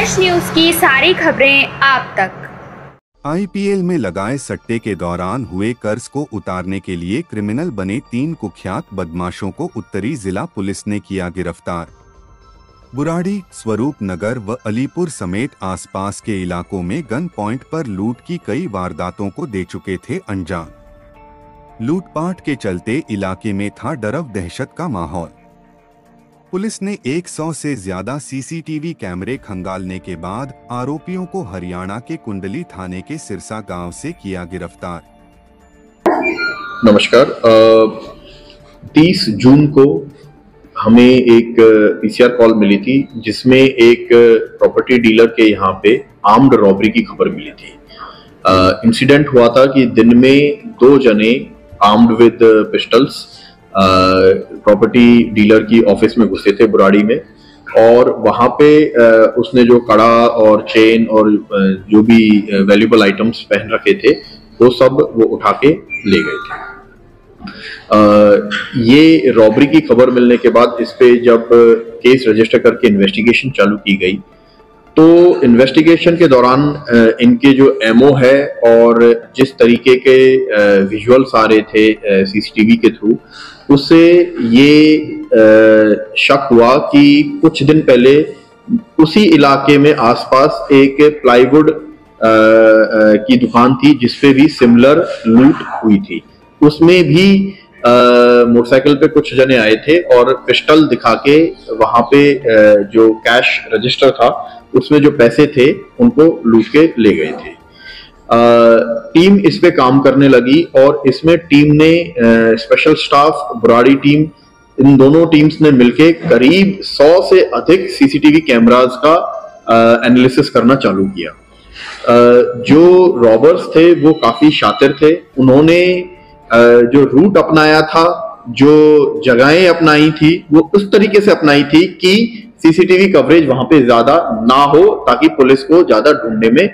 Flash news की सारी खबरें आप तक। आईपीएल में लगाए सट्टे के दौरान हुए कर्ज को उतारने के लिए क्रिमिनल बने तीन कुख्यात बदमाशों को उत्तरी जिला पुलिस ने किया गिरफ़्तार। बुराड़ी स्वरूप नगर व अलीपुर समेत आसपास के इलाकों में गन पॉइंट पर लूट की कई वारदातों को दे चुके थे अंजाम। लूटपाट के चलते इलाके में था डरव दहशत का माहौल। पुलिस ने 100 से ज़्यादा सीसीटीवी कैमरे खंगालने के बाद आरोपियों को हरियाणा के कुंडली थाने के सिरसा गाँव से किया गिरफ़्तार। नमस्कार तीस जून को हमें एक पीसीआर कॉल मिली थी, जिसमें एक प्रॉपर्टी डीलर के यहाँ पे आर्म्ड रॉबरी की खबर मिली थी। इंसिडेंट हुआ था कि दिन में दो जने armed with pistols property dealer की ऑफ़िस में घुसे थे बुराड़ी में और वहाँ पे उसने जो कड़ा और चेन और जो भी वैल्यूबल आइटम्स पहन रखे थे, वो सब वो उठा के ले गए थे। ये रॉबरी की खबर मिलने के बाद इस पे जब केस रजिस्टर करके इन्वेस्टिगेशन चालू की गई तो इन्वेस्टिगेशन के दौरान इनके जो एमओ है और जिस तरीके के विजुअल्स आ रहे थे सीसीटीवी के थ्रू उससे ये शक हुआ कि कुछ दिन पहले उसी इलाके में आसपास एक प्लाईवुड की दुकान थी जिसपे भी सिमिलर लूट हुई थी। उसमें भी मोटरसाइकिल पे कुछ जने आए थे और पिस्टल दिखा के वहाँ पे जो कैश रजिस्टर था उसमें जो पैसे थे, उनको लूट के ले गए थे। टीम इस पे काम करने लगी और इसमें टीम ने स्पेशल स्टाफ बुराड़ी टीम, इन दोनों टीम्स ने मिलके करीब 100 से अधिक सीसीटीवी कैमरास का एनालिसिस करना चालू किया। जो रॉबर्स थे, वो काफ़ी शातिर थे। उन्होंने जो रूट अपनाया था, जो जगहें अपनाई थी, वो उस तरीके से अपनाई थी कि सीसीटीवी कवरेज वहाँ पे ज़्यादा ना हो ताकि पुलिस को ज़्यादा ढूँढने में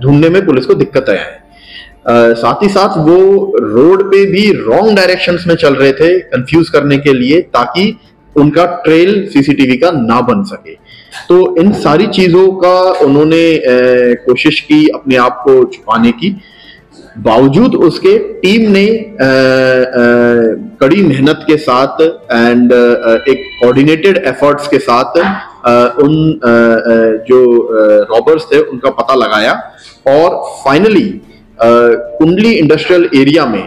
ढूँढने में पुलिस को दिक्कत आए। साथ ही साथ वो रोड पे भी रॉन्ग डायरेक्शंस में चल रहे थे कंफ्यूज करने के लिए ताकि उनका ट्रेल सीसीटीवी का ना बन सके। तो इन सारी चीज़ों का उन्होंने कोशिश की अपने आप को छुपाने की। बावजूद उसके टीम ने कड़ी मेहनत के साथ एंड एक कोऑर्डिनेटेड एफर्ट्स के साथ उन जो रॉबर्स थे, उनका पता लगाया और फाइनली कुंडली इंडस्ट्रियल एरिया में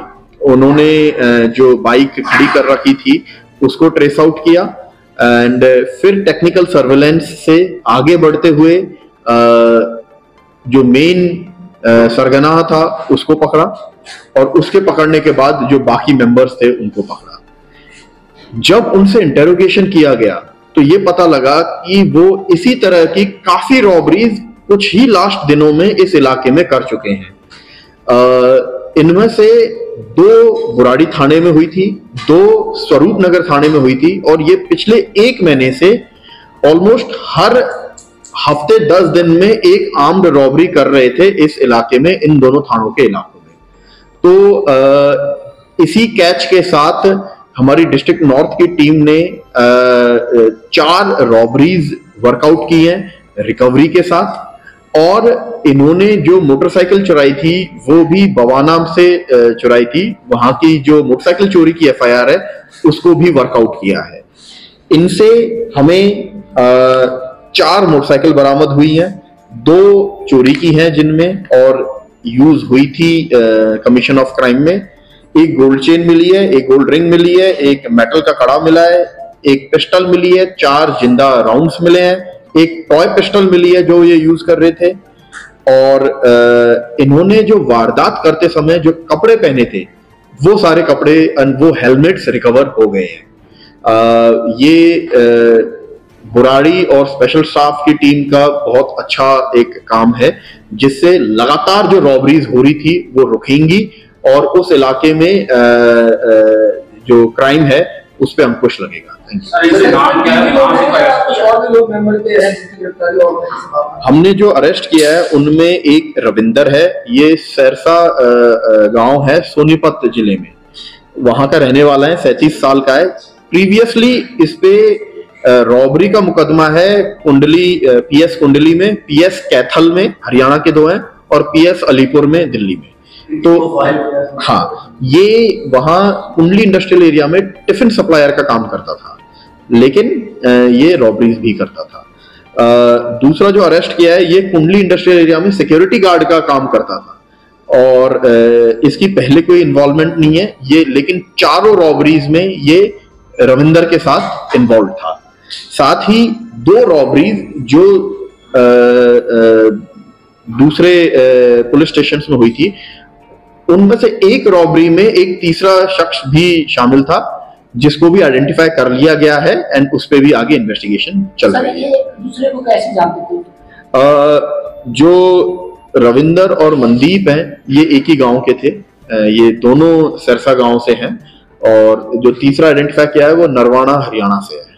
उन्होंने जो बाइक खड़ी कर रखी थी, उसको ट्रेस आउट किया एंड फिर टेक्निकल सर्वेलेंस से आगे बढ़ते हुए जो मेन सरगना था, उसको पकड़ा और उसके पकड़ने के बाद जो बाकी मेंबर्स थे, उनको पकड़ा। जब उनसे इंटेरोगेशन किया गया तो ये पता लगा कि वो इसी तरह की काफ़ी रॉबरीज कुछ ही लास्ट दिनों में इस इलाके में कर चुके हैं। इनमें से दो बुराड़ी थाने में हुई थी, दो स्वरूप नगर थाने में हुई थी और ये पिछले एक महीने से ऑलमोस्ट हर हफ़्ते दस दिन में एक आर्म्ड रॉबरी कर रहे थे इस इलाके में इन दोनों थानों के इलाकों में। तो इसी कैच के साथ हमारी डिस्ट्रिक्ट नॉर्थ की टीम ने चार रॉबरीज वर्कआउट की हैं रिकवरी के साथ और इन्होंने जो मोटरसाइकिल चुराई थी वो भी बवाना से चुराई थी। वहाँ की जो मोटरसाइकिल चोरी की एफआईआर है उसको भी वर्कआउट किया है। इनसे हमें आ, चार मोटरसाइकिल बरामद हुई हैं। दो चोरी की हैं जिनमें और यूज़ हुई थी कमीशन ऑफ़ क्राइम में। एक गोल्ड चेन मिली है, एक गोल्ड रिंग मिली है, एक मेटल का कड़ा मिला है, एक पिस्टल मिली है, चार ज़िंदा राउंड्स मिले हैं, एक टॉय पिस्टल मिली है जो ये यूज़ कर रहे थे। और इन्होंने जो वारदात करते समय जो कपड़े पहने थे, वो सारे कपड़े वो हेलमेट्स रिकवर हो गए हैं। ये बुराड़ी और स्पेशल स्टाफ की टीम का बहुत अच्छा एक काम है जिससे लगातार जो रॉबरीज हो रही थी वो रुकेंगी और उस इलाके में आ, आ, जो क्राइम है उस पर अंकुश लगेगा। हमने जो अरेस्ट किया है उनमें एक रविंदर है। ये सरसा गाँव है सोनीपत ज़िले में। वहाँ का रहने वाला है सैतीस साल का है। प्रीवियसली इस पे रॉबरी का मुकदमा है कुंडली पीएस कुंडली में पीएस कैथल में हरियाणा के दो हैं और पीएस अलीपुर में दिल्ली में। तो हाँ? ये वहाँ कुंडली इंडस्ट्रियल एरिया में टिफ़िन सप्लायर का काम करता था लेकिन ये रॉबरीज भी करता था। दूसरा जो अरेस्ट किया है ये कुंडली इंडस्ट्रियल एरिया में सिक्योरिटी गार्ड का काम करता था। और इसकी पहले कोई इन्वॉल्वमेंट नहीं है ये लेकिन चारों रॉबरीज में ये रविंदर के साथ इन्वॉल्व था। साथ ही दो रॉबरीज जो आ, आ, दूसरे पुलिस स्टेशन में हुई थी उनमें से एक रॉबरी में एक तीसरा शख्स भी शामिल था जिसको भी आइडेंटिफाई कर लिया गया है एंड उस पर भी आगे इन्वेस्टिगेशन चल रही है। दूसरे को कैसे जानते थे? जो रविंदर और मनदीप हैं ये एक ही गाँव के थे ये दोनों सरसा गाँव से हैं और जो तीसरा आइडेंटिफाई किया है वो नरवाना हरियाणा से है।